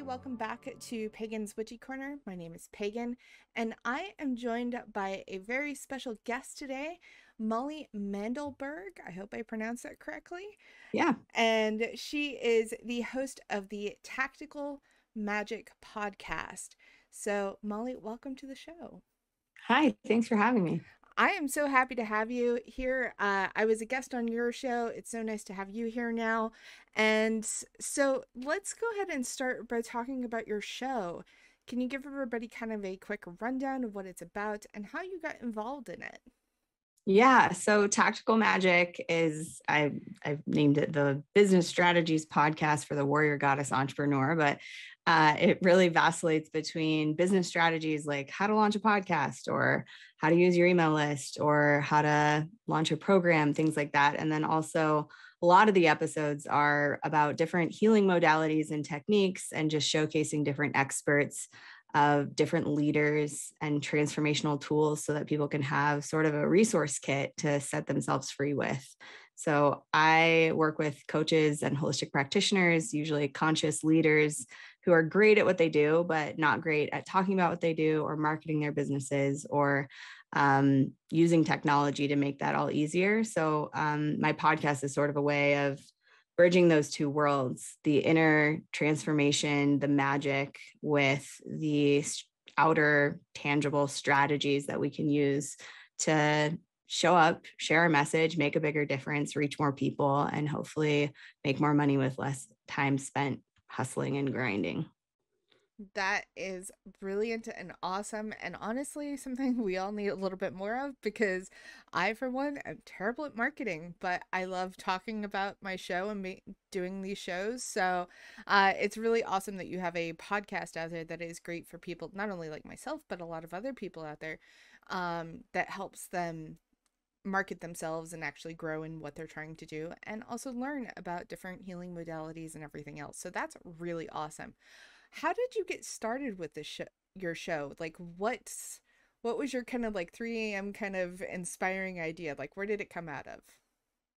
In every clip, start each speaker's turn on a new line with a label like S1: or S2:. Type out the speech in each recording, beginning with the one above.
S1: everybody. Welcome back to Pagan's Witchy Corner. My name is Pagan, and I am joined by a very special guest today, Molly Mandelberg. I hope I pronounced that correctly.
S2: Yeah.
S1: And she is the host of the Tactical Magic podcast. So, Molly, welcome to the show.
S2: Hi, thanks for having me.
S1: I am so happy to have you here. Uh, I was a guest on your show. It's so nice to have you here now. And so let's go ahead and start by talking about your show. Can you give everybody kind of a quick rundown of what it's about and how you got involved in it?
S2: Yeah, so Tactical Magic is I I've named it the business strategies podcast for the warrior goddess entrepreneur, but uh, it really vacillates between business strategies like how to launch a podcast or how to use your email list or how to launch a program, things like that. And then also, a lot of the episodes are about different healing modalities and techniques and just showcasing different experts of different leaders and transformational tools so that people can have sort of a resource kit to set themselves free with. So I work with coaches and holistic practitioners, usually conscious leaders who are great at what they do, but not great at talking about what they do or marketing their businesses or um, using technology to make that all easier. So um, my podcast is sort of a way of bridging those two worlds the inner transformation, the magic with the outer tangible strategies that we can use to show up, share a message, make a bigger difference, reach more people, and hopefully make more money with less time spent hustling and grinding.
S1: That is brilliant and awesome, and honestly, something we all need a little bit more of because I, for one, am terrible at marketing, but I love talking about my show and me- doing these shows. So uh, it's really awesome that you have a podcast out there that is great for people, not only like myself, but a lot of other people out there um, that helps them market themselves and actually grow in what they're trying to do and also learn about different healing modalities and everything else. So that's really awesome. How did you get started with this show, your show? Like what's what was your kind of like 3 a.m. kind of inspiring idea? Like where did it come out of?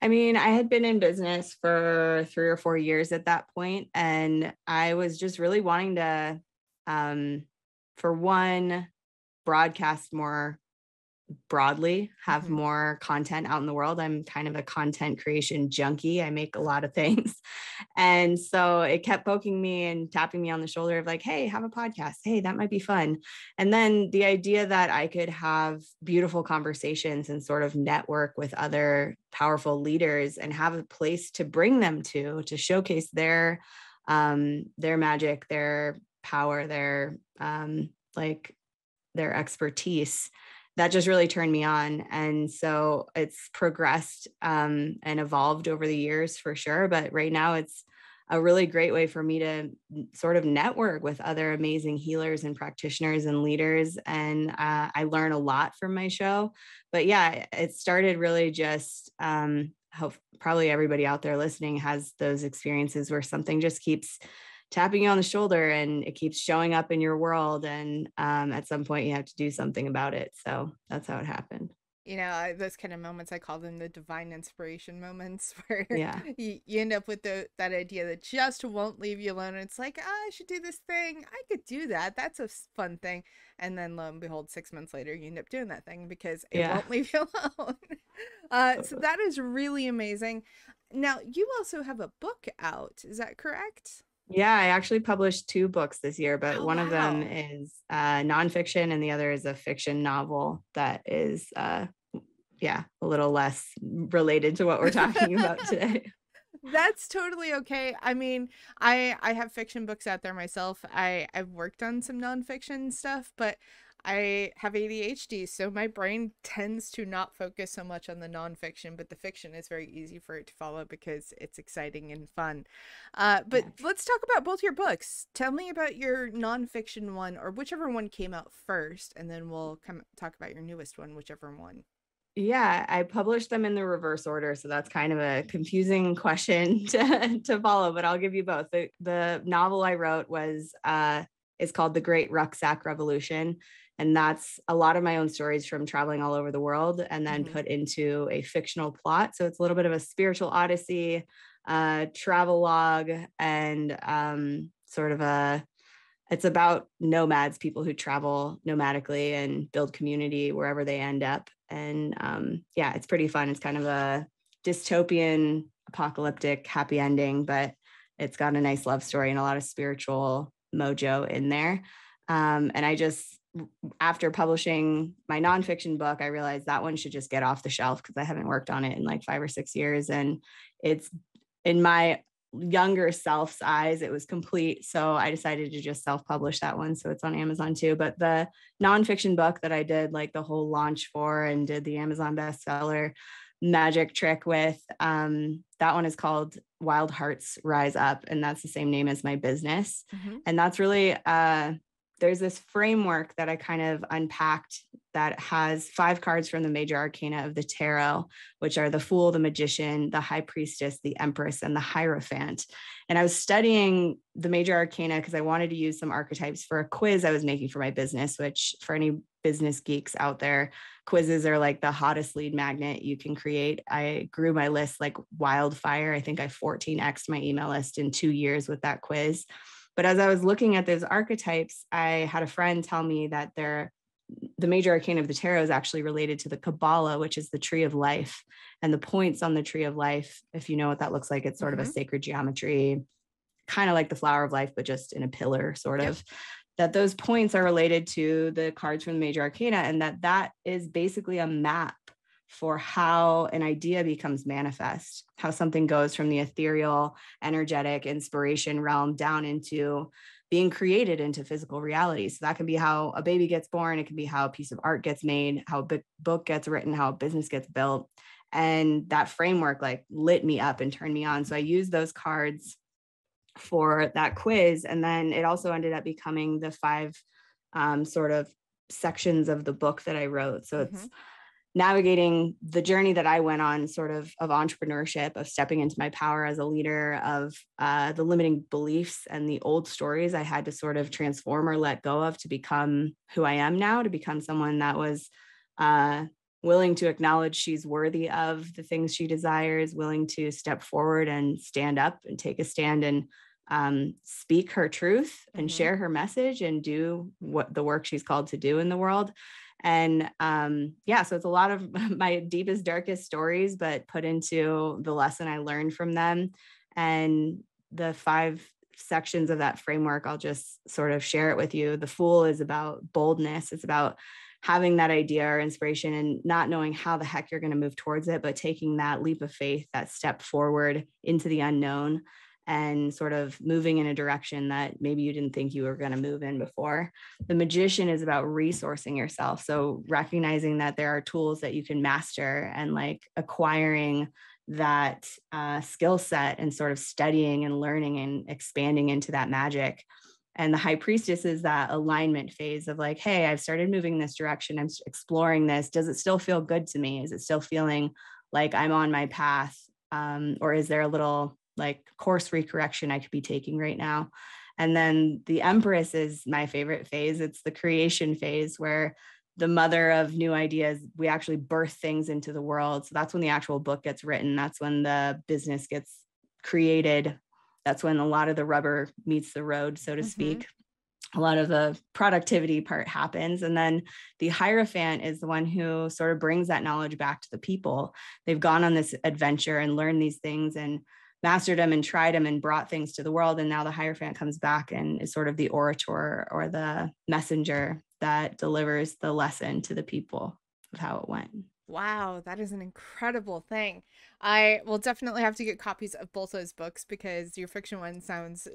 S2: I mean, I had been in business for 3 or 4 years at that point and I was just really wanting to um for one broadcast more broadly have mm-hmm. more content out in the world. I'm kind of a content creation junkie. I make a lot of things. And so it kept poking me and tapping me on the shoulder of like hey have a podcast. Hey that might be fun. And then the idea that i could have beautiful conversations and sort of network with other powerful leaders and have a place to bring them to to showcase their um their magic their power their um like their expertise that just really turned me on. And so it's progressed um, and evolved over the years for sure. But right now, it's a really great way for me to sort of network with other amazing healers and practitioners and leaders. And uh, I learn a lot from my show. But yeah, it started really just. Um, probably everybody out there listening has those experiences where something just keeps tapping you on the shoulder and it keeps showing up in your world and um, at some point you have to do something about it. So that's how it happened.
S1: You know those kind of moments i call them the divine inspiration moments where
S2: yeah.
S1: you, you end up with the, that idea that just won't leave you alone it's like oh, i should do this thing. I could do that. That's a fun thing. And then lo and behold six months later you end up doing that thing because it yeah. won't leave you alone. Uh, so that is really amazing. Now you also have a book out. Is that correct
S2: yeah, I actually published two books this year, but oh, one wow. of them is uh, nonfiction and the other is a fiction novel that is, uh, yeah, a little less related to what we're talking about today.
S1: That's totally okay. I mean, I I have fiction books out there myself. I I've worked on some nonfiction stuff, but I have ADHD, so my brain tends to not focus so much on the nonfiction, but the fiction is very easy for it to follow because it's exciting and fun. Uh, but yeah. let's talk about both your books. Tell me about your nonfiction one, or whichever one came out first, and then we'll come talk about your newest one, whichever one.
S2: Yeah, I published them in the reverse order, so that's kind of a confusing question to, to follow. But I'll give you both. The, the novel I wrote was uh, is called The Great Rucksack Revolution and that's a lot of my own stories from traveling all over the world and then mm-hmm. put into a fictional plot so it's a little bit of a spiritual odyssey uh, travel log and um, sort of a it's about nomads, people who travel nomadically and build community wherever they end up. And um, yeah, it's pretty fun. It's kind of a dystopian, apocalyptic, happy ending, but it's got a nice love story and a lot of spiritual mojo in there. Um, and I just, after publishing my nonfiction book, I realized that one should just get off the shelf because I haven't worked on it in like five or six years. And it's in my younger self's eyes it was complete so i decided to just self-publish that one so it's on amazon too but the nonfiction book that i did like the whole launch for and did the amazon bestseller magic trick with um, that one is called wild hearts rise up and that's the same name as my business mm-hmm. and that's really uh, there's this framework that I kind of unpacked that has five cards from the major arcana of the tarot, which are the Fool, the Magician, the High Priestess, the Empress, and the Hierophant. And I was studying the major arcana because I wanted to use some archetypes for a quiz I was making for my business, which for any business geeks out there, quizzes are like the hottest lead magnet you can create. I grew my list like wildfire. I think I 14x my email list in two years with that quiz. But as I was looking at those archetypes, I had a friend tell me that they're the major arcana of the tarot is actually related to the Kabbalah, which is the tree of life. And the points on the tree of life, if you know what that looks like, it's sort mm-hmm. of a mm-hmm. sacred geometry, kind of like the flower of life, but just in a pillar, sort yep. of. That those points are related to the cards from the major arcana, and that that is basically a map for how an idea becomes manifest, how something goes from the ethereal, energetic, inspiration realm down into being created into physical reality. So that can be how a baby gets born, it can be how a piece of art gets made, how a book gets written, how a business gets built. And that framework like lit me up and turned me on. So I used those cards for that quiz. And then it also ended up becoming the five um, sort of sections of the book that I wrote. So mm-hmm. it's navigating the journey that I went on, sort of of entrepreneurship, of stepping into my power as a leader, of uh, the limiting beliefs and the old stories I had to sort of transform or let go of to become who I am now, to become someone that was uh, willing to acknowledge she's worthy of the things she desires, willing to step forward and stand up and take a stand and um, speak her truth and mm-hmm. share her message and do what the work she's called to do in the world and um, yeah so it's a lot of my deepest darkest stories but put into the lesson i learned from them. And the five sections of that framework i'll just sort of share it with you. The fool is about boldness. It's about having that idea or inspiration and not knowing how the heck you're going to move towards it but taking that leap of faith that step forward into the unknown and sort of moving in a direction that maybe you didn't think you were going to move in before. The magician is about resourcing yourself. So recognizing that there are tools that you can master and like acquiring that uh, skill set and sort of studying and learning and expanding into that magic. And the high priestess is that alignment phase of like, hey, I've started moving this direction. I'm exploring this. Does it still feel good to me? Is it still feeling like I'm on my path? Um, or is there a little like course recorrection I could be taking right now. And then the Empress is my favorite phase. It's the creation phase where the mother of new ideas, we actually birth things into the world. So that's when the actual book gets written. That's when the business gets created. That's when a lot of the rubber meets the road, so to mm-hmm. speak. A lot of the productivity part happens. And then the Hierophant is the one who sort of brings that knowledge back to the people. They've gone on this adventure and learned these things and mastered them and tried them and brought things to the world. And now the Hierophant comes back and is sort of the orator or the messenger that delivers the lesson to the people of how it went.
S1: Wow, that is an incredible thing. I will definitely have to get copies of both those books because your fiction one sounds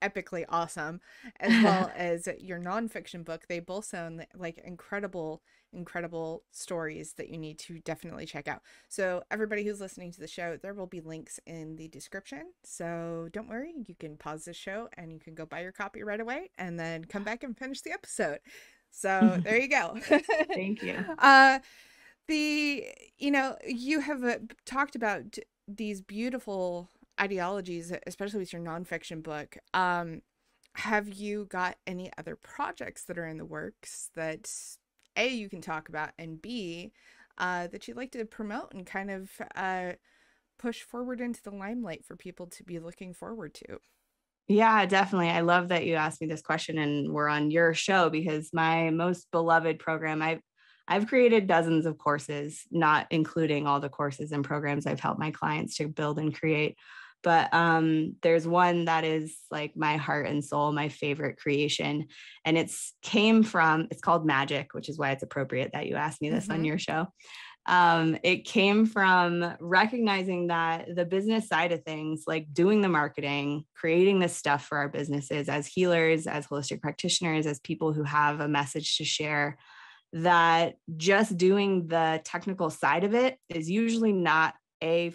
S1: epically awesome, as well as your nonfiction book. They both sound like incredible incredible stories that you need to definitely check out. So, everybody who's listening to the show, there will be links in the description. So, don't worry, you can pause the show and you can go buy your copy right away and then come back and finish the episode. So, there you go.
S2: Thank you.
S1: Uh, the, you know, you have uh, talked about these beautiful ideologies, especially with your nonfiction book. Um, have you got any other projects that are in the works that a you can talk about and b uh, that you'd like to promote and kind of uh, push forward into the limelight for people to be looking forward to
S2: Yeah, definitely. I love that you asked me this question and we're on your show because my most beloved program, I've I've created dozens of courses, not including all the courses and programs I've helped my clients to build and create. But um, there's one that is like my heart and soul, my favorite creation. And it's came from, it's called Magic, which is why it's appropriate that you asked me this mm-hmm. on your show um, it came from recognizing that the business side of things, like doing the marketing, creating this stuff for our businesses as healers, as holistic practitioners, as people who have a message to share, that just doing the technical side of it is usually not a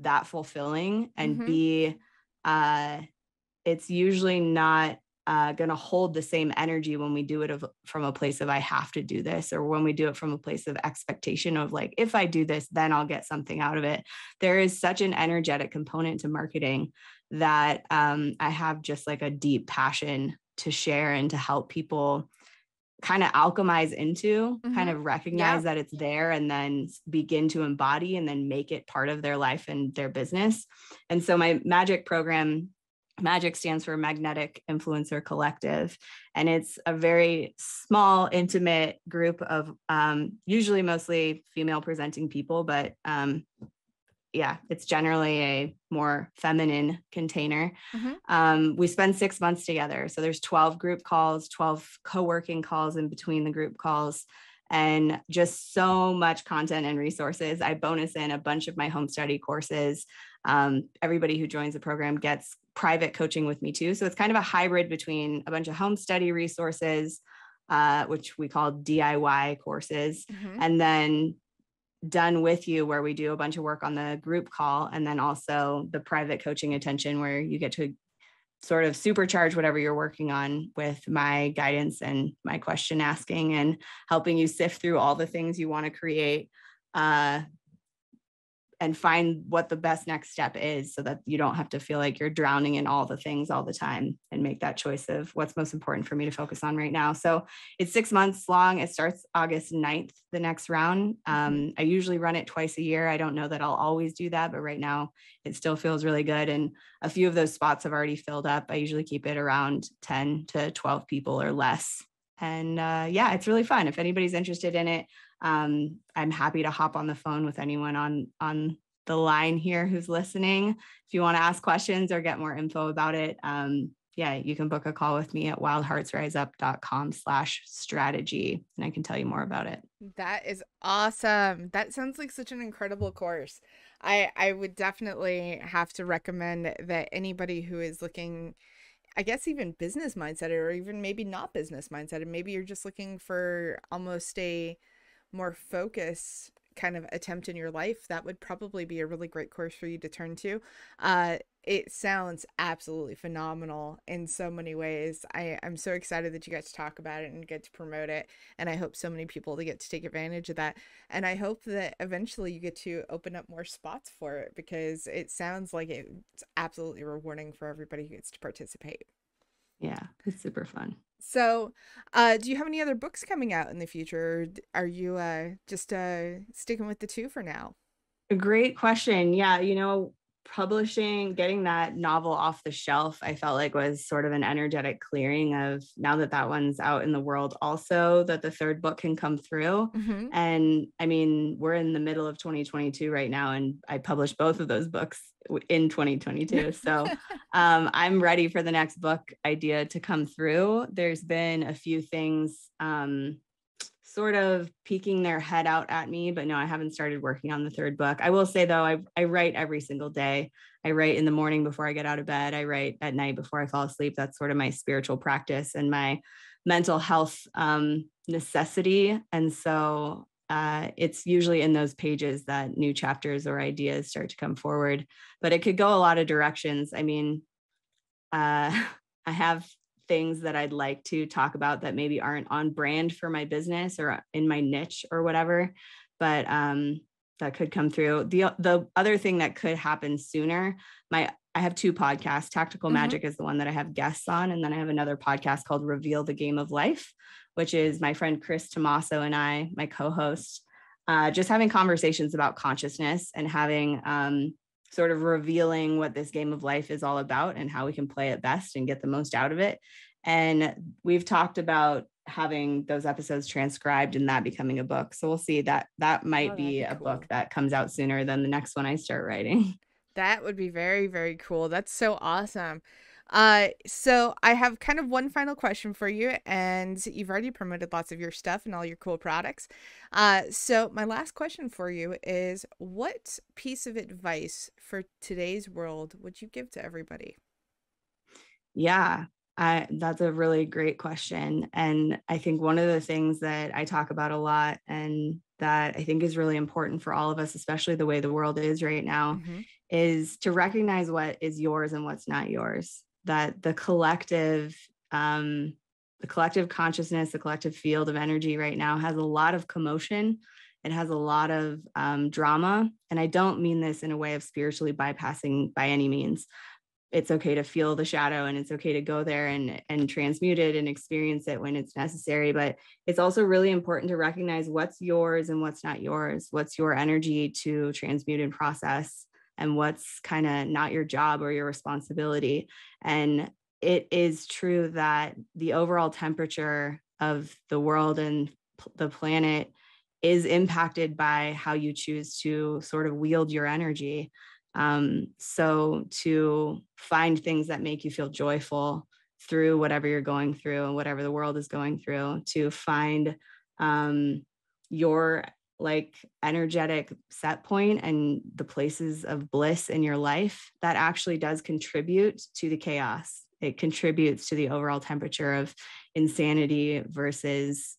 S2: that fulfilling and mm-hmm. b uh it's usually not uh, going to hold the same energy when we do it of, from a place of I have to do this, or when we do it from a place of expectation of like, if I do this, then I'll get something out of it. There is such an energetic component to marketing that um, I have just like a deep passion to share and to help people kind of alchemize into, mm-hmm. kind of recognize yeah. that it's there and then begin to embody and then make it part of their life and their business. And so my magic program Magic stands for Magnetic Influencer Collective, and it's a very small, intimate group of um, usually mostly female presenting people, but um, yeah, it's generally a more feminine container. Mm-hmm. Um, we spend six months together. So there's 12 group calls, 12 co working calls in between the group calls and just so much content and resources. I bonus in a bunch of my home study courses. Um, everybody who joins the program gets private coaching with me too. So it's kind of a hybrid between a bunch of home study resources, uh, which we call DIY courses, mm-hmm. and then done with you where we do a bunch of work on the group call and then also the private coaching attention where you get to sort of supercharge whatever you're working on with my guidance and my question asking and helping you sift through all the things you want to create. Uh, and find what the best next step is so that you don't have to feel like you're drowning in all the things all the time and make that choice of what's most important for me to focus on right now. So it's six months long. It starts August 9th, the next round. Mm-hmm. Um, I usually run it twice a year. I don't know that I'll always do that, but right now it still feels really good. And a few of those spots have already filled up. I usually keep it around 10 to 12 people or less. And uh, yeah, it's really fun. If anybody's interested in it, um, I'm happy to hop on the phone with anyone on on the line here who's listening. If you want to ask questions or get more info about it, um, yeah, you can book a call with me at wildheartsriseup.com slash strategy and I can tell you more about it.
S1: That is awesome. That sounds like such an incredible course. I, I would definitely have to recommend that anybody who is looking I guess even business mindset or even maybe not business mindset and maybe you're just looking for almost a more focus kind of attempt in your life, that would probably be a really great course for you to turn to. Uh, it sounds absolutely phenomenal in so many ways. I, I'm so excited that you get to talk about it and get to promote it. And I hope so many people to get to take advantage of that. And I hope that eventually you get to open up more spots for it because it sounds like it's absolutely rewarding for everybody who gets to participate.
S2: Yeah, it's super fun.
S1: So, uh, do you have any other books coming out in the future? are you uh, just uh, sticking with the two for now?
S2: A great question. Yeah, you know, publishing, getting that novel off the shelf, I felt like was sort of an energetic clearing of now that that one's out in the world, also that the third book can come through. Mm-hmm. And I mean, we're in the middle of 2022 right now, and I published both of those books in 2022. So um, I'm ready for the next book idea to come through. There's been a few things. Um, sort of peeking their head out at me, but no, I haven't started working on the third book. I will say though, I, I write every single day. I write in the morning before I get out of bed. I write at night before I fall asleep. That's sort of my spiritual practice and my mental health um, necessity. And so uh, it's usually in those pages that new chapters or ideas start to come forward, but it could go a lot of directions. I mean, uh, I have things that I'd like to talk about that maybe aren't on brand for my business or in my niche or whatever, but um, that could come through. The the other thing that could happen sooner, my I have two podcasts. Tactical mm-hmm. Magic is the one that I have guests on, and then I have another podcast called Reveal the Game of Life, which is my friend Chris Tomaso and I, my co-host, uh, just having conversations about consciousness and having um, sort of revealing what this game of life is all about and how we can play it best and get the most out of it. And we've talked about having those episodes transcribed and that becoming a book. So we'll see that that might oh, be, a cool. book that comes out sooner than the next one I start writing.
S1: That would be very, very cool. That's so awesome. Uh, so I have kind of one final question for you, and you've already promoted lots of your stuff and all your cool products. Uh, so my last question for you is, what piece of advice for today's world would you give to everybody?
S2: Yeah, I, that's a really great question. And I think one of the things that I talk about a lot and that I think is really important for all of us, especially the way the world is right now, mm-hmm. is to recognize what is yours and what's not yours. That the collective, um, the collective consciousness, the collective field of energy right now has a lot of commotion. It has a lot of um, drama. And I don't mean this in a way of spiritually bypassing by any means it's okay to feel the shadow and it's okay to go there and and transmute it and experience it when it's necessary but it's also really important to recognize what's yours and what's not yours what's your energy to transmute and process and what's kind of not your job or your responsibility. And it is true that the overall temperature of the world and the planet is impacted by how you choose to sort of wield your energy. Um, so to find things that make you feel joyful through whatever you're going through and whatever the world is going through, to find um, your like energetic set point and the places of bliss in your life that actually does contribute to the chaos. It contributes to the overall temperature of insanity versus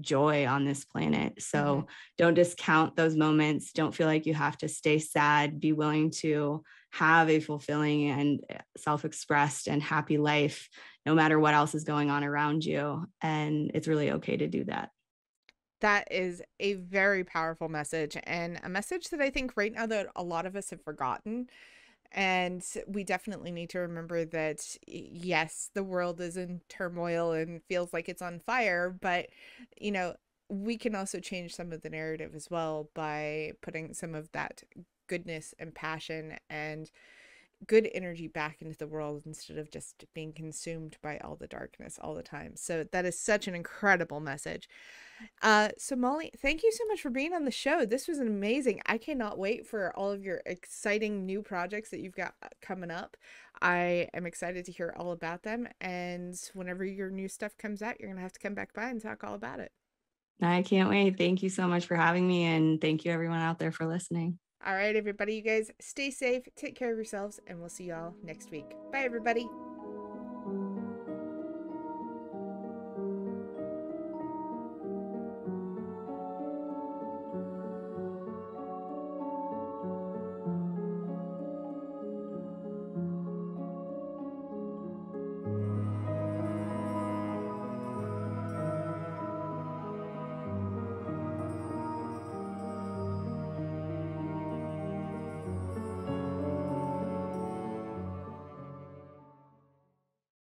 S2: joy on this planet. So mm-hmm. don't discount those moments. Don't feel like you have to stay sad. Be willing to have a fulfilling and eh, self expressed and happy life, no matter what else is going on around you. And it's really okay to do that.
S1: That is a very powerful message and a message that I think right now that a lot of us have forgotten and we definitely need to remember that, yes, the world is in turmoil and feels like it's on fire, but, you know, we can also change some of the narrative as well by putting some of that goodness and passion and good energy back into the world instead of just being consumed by all the darkness all the time. So that is such an incredible message. Uh, so Molly, thank you so much for being on the show. This was amazing. I cannot wait for all of your exciting new projects that you've got uh, coming up. I am excited to hear all about them. And whenever your new stuff comes out, you're going to have to come back by and talk all about it.
S2: I can't wait. Thank you so much for having me. And thank you, everyone out there, for listening.
S1: All right, everybody, you guys stay safe, take care of yourselves, and we'll see y'all next week. Bye, everybody.